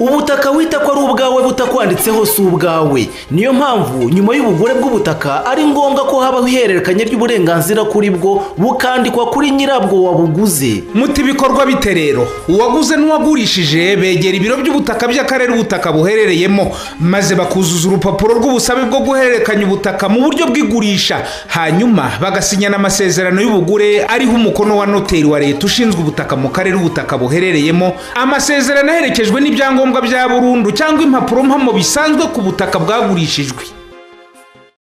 ubutaka wita ko ari ubwawe butakwanditseho si ubwawe. Niyo mpamvu nyuma y'ubugure bw'ubutaka ari ngombwa ko habaho ihererekanya ry'uburenganzira kuri bwo bukandikwa kuri nyirabwo wabuguze. Muti bikorwa bite rero? Uwaguze n'uwagurishije begera ibiro by'ubutaka by'akarere ubutaka buherereyemo maze bakuzuza urupapuro rw'ubusabe bwo guhererekanya ubutaka mu buryo bw'igurisha. Hanyuma bagasinyana amasezerano y'ubugure ariho umukono wa noteri wa leta ushinzwe ubutaka mu karere ubutaka buherereyemo. Amasezerano aherekejwe n'ibyangombwa bya burundu cyangwa impapuro mpamo bisanzwe ku butaka bwagurishijwe.